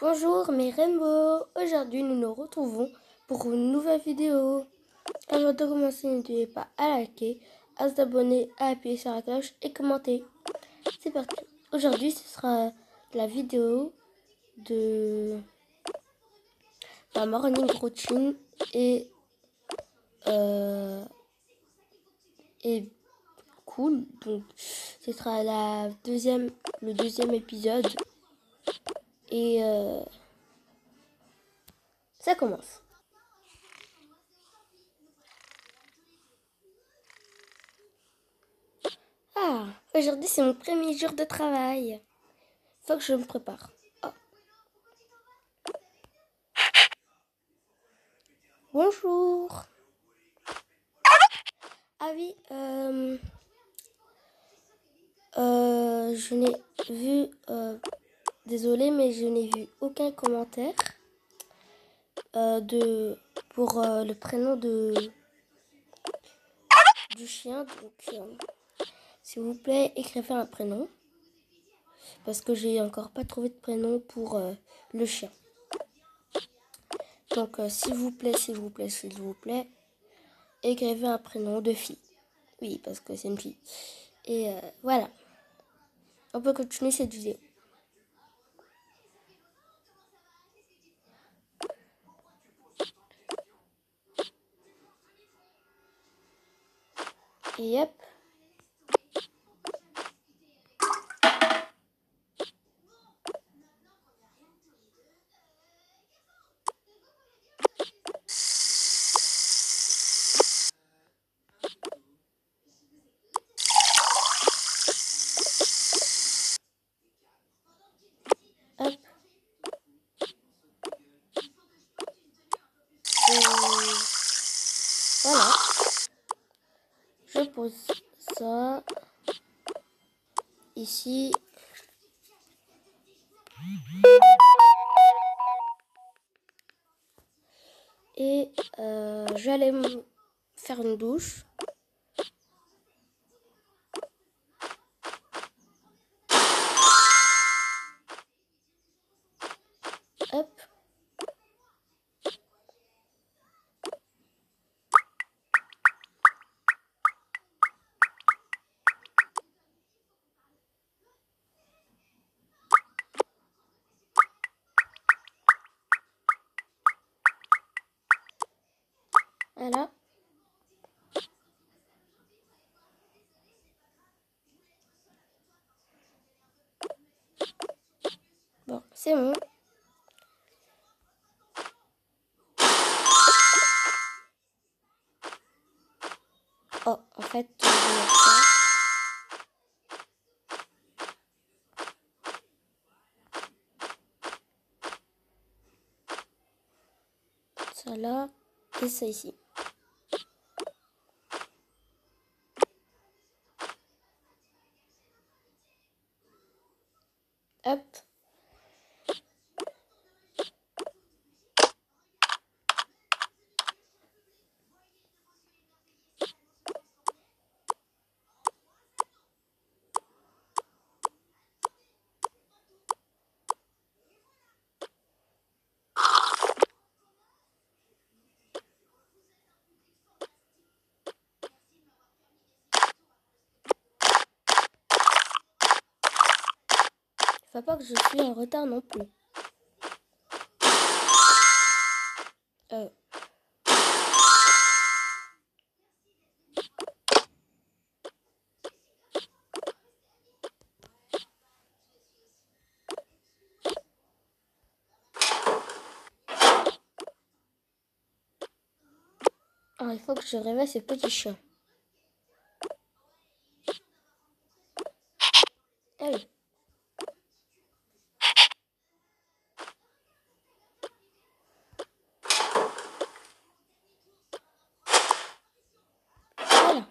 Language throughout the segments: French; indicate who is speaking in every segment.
Speaker 1: Bonjour mes Rainbow, aujourd'hui nous nous retrouvons pour une nouvelle vidéo. Avant de commencer, n'oubliez pas à liker, à vous abonner, à appuyer sur la cloche et commenter. C'est parti. Aujourd'hui ce sera la vidéo de ma morning routine et, euh, et cool. Donc ce sera la deuxième, le deuxième épisode. Et euh, ça commence. Ah, aujourd'hui c'est mon premier jour de travail. Faut que je me prépare. Oh. Bonjour. Ah oui, euh, euh, je n'ai vu, euh, désolé, mais je n'ai vu aucun commentaire euh, pour euh, le prénom de du chien. Donc, euh, s'il vous plaît, écrivez un prénom parce que j'ai encore pas trouvé de prénom pour le chien. Donc, s'il vous plaît, s'il vous plaît, s'il vous plaît, écrivez un prénom de fille. Oui, parce que c'est une fille. Et voilà. On peut continuer cette vidéo. Et hop. Hop. Et voilà. Je pose ça ici. Et euh, j'allais faire une douche. Hop. Voilà. Bon, c'est bon. Oh, en fait, je ça. Ça là et ça ici. Hop. Faut pas que je suis en retard non plus. Euh. Ah, il faut que je réveille ces petits chiens. Allez. Voilà.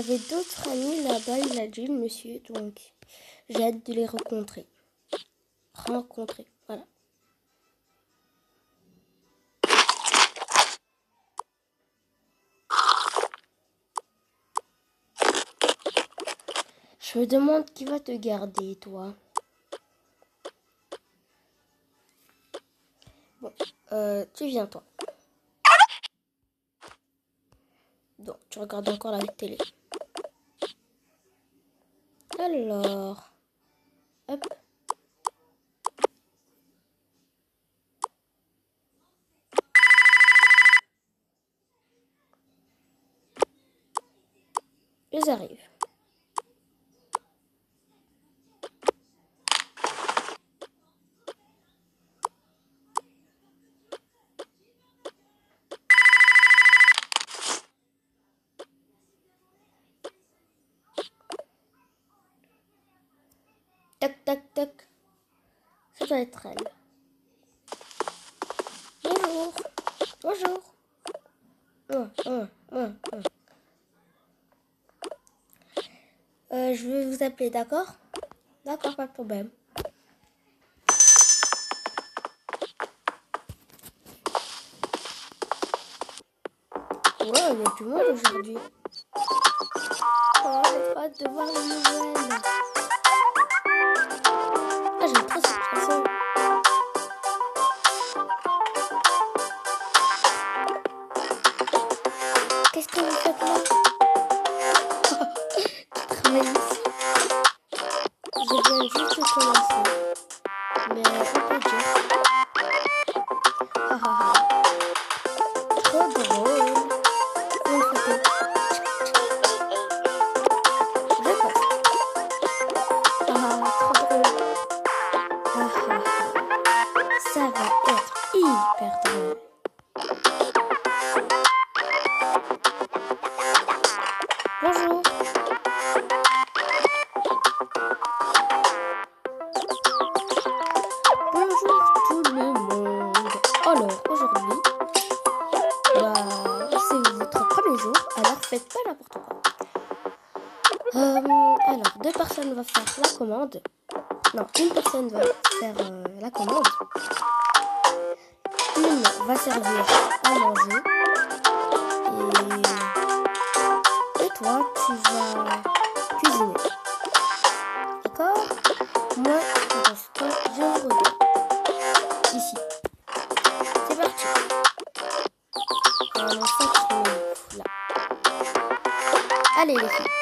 Speaker 1: Avait d'autres amis là-bas, il a dit monsieur, donc j'ai hâte de les rencontrer. Rencontrer, voilà. Je me demande qui va te garder, toi. Bon, euh, tu viens, toi. Donc, tu regardes encore la télé. Alors, hop. Ils arrivent. Tac, tac, tac. Ça doit être elle. Bonjour. Bonjour. Euh, je vais vous appeler, d'accord? D'accord, pas de problème. Ouais, il y a du monde aujourd'hui. Oh, j'ai de voir les nouvelles. Deux personnes vont faire la commande. Non, une personne va faire euh, la commande. Une va servir à manger. Et, toi, tu vas cuisiner. D'accord? Moi, pour l'instant, je. Ici. C'est parti. Trouve là. Allez les filles.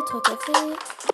Speaker 1: Un autre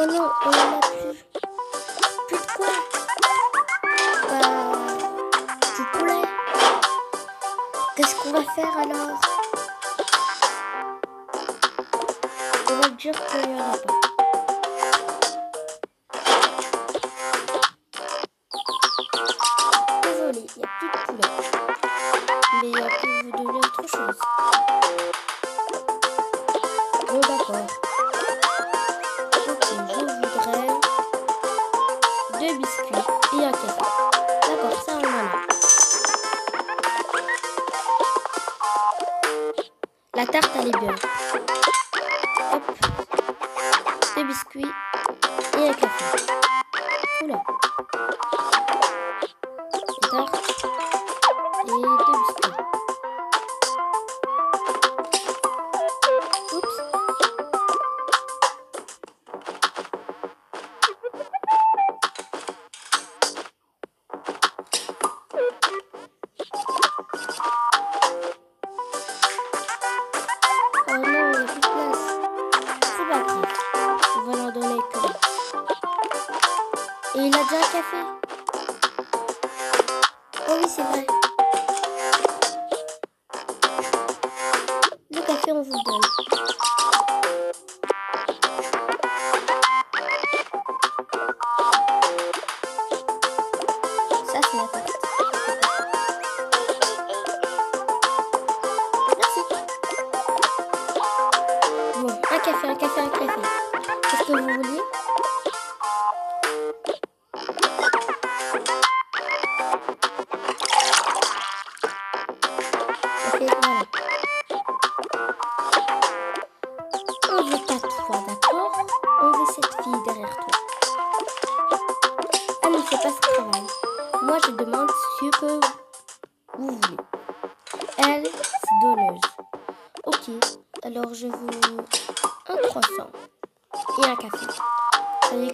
Speaker 1: Oh non, on en a plus. Plus de quoi? Bah, du poulet. Qu'est-ce qu'on va faire alors? On va dire qu'il n'y en a pas. la tarte à l'ébeur. Hop, des biscuits. Et il a déjà un café. Oh oui, c'est vrai. Le café, on vous donne.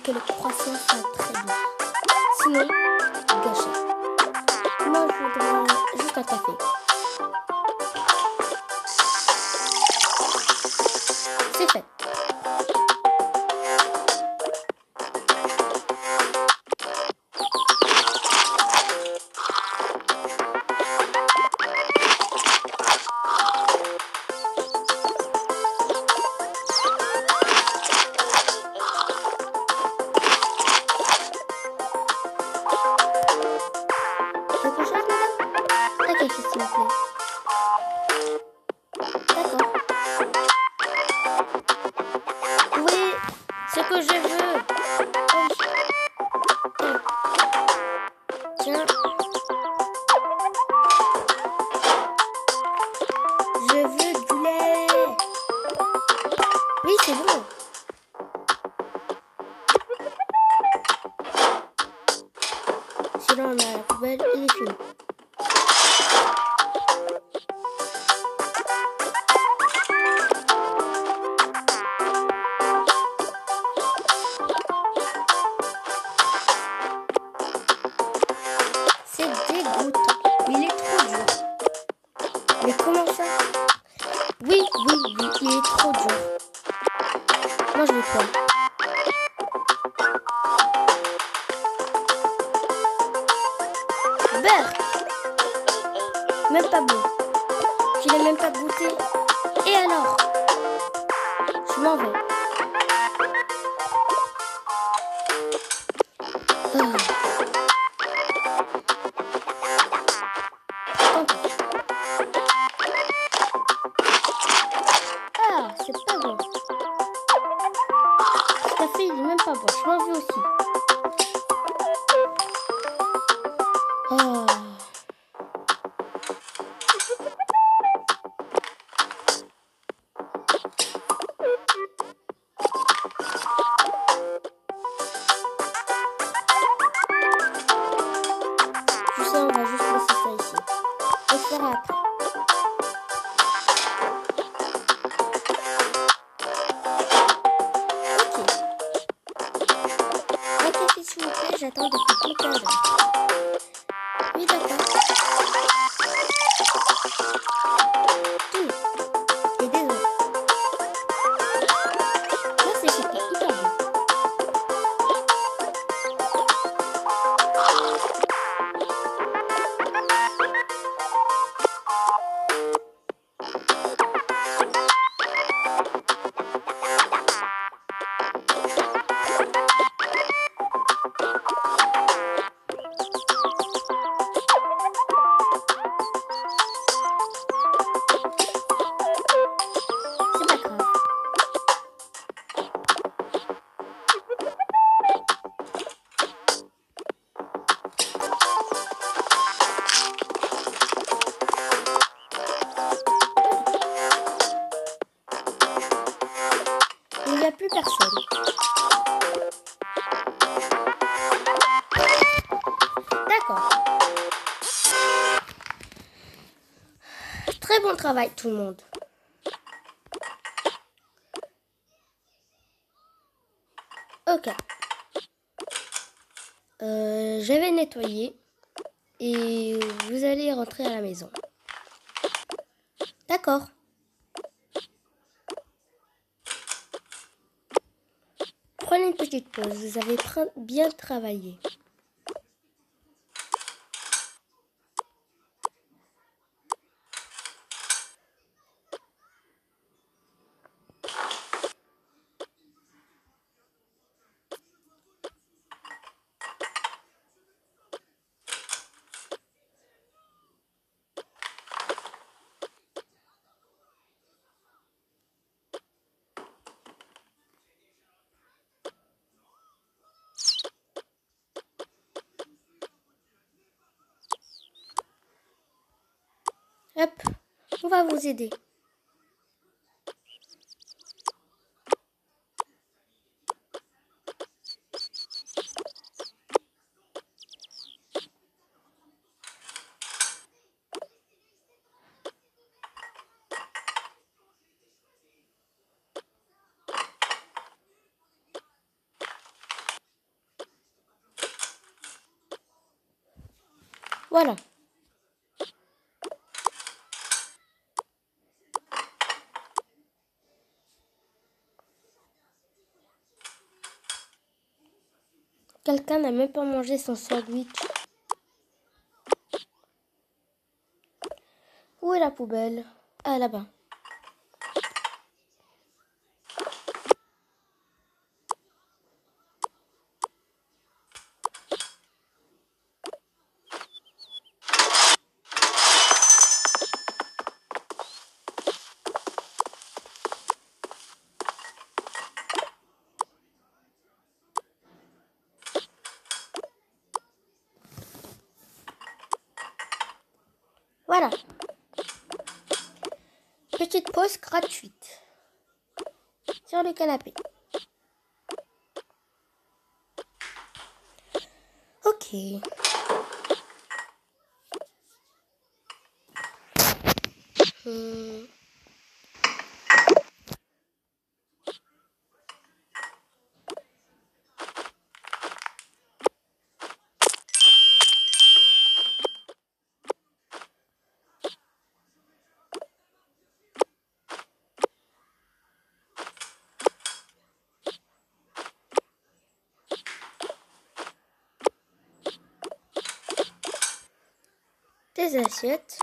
Speaker 1: que les croissants Reese, look. Sıra ona yapıver. Même pas bon. Je l'ai même pas goûté. Et alors? Je m'en vais. Très bon travail tout le monde. Ok. Euh, je vais nettoyer et vous allez rentrer à la maison. D'accord. Prenez une petite pause, vous avez bien travaillé. Hop, on va vous aider. Voilà. Quelqu'un n'a même pas mangé son sandwich. Où est la poubelle? Ah, là-bas. Voilà. Petite pause gratuite sur le canapé. Ok. Hmm. Des assiettes.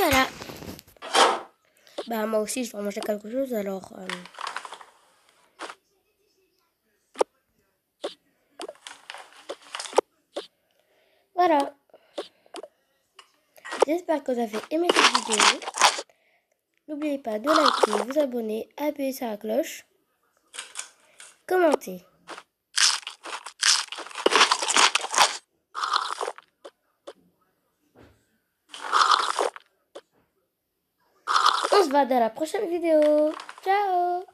Speaker 1: Voilà. Bah moi aussi je vais manger quelque chose alors. Euh... Voilà. J'espère que vous avez aimé cette vidéo. N'oubliez pas de liker, vous abonner, appuyer sur la cloche, commenter. On se voit dans la prochaine vidéo. Ciao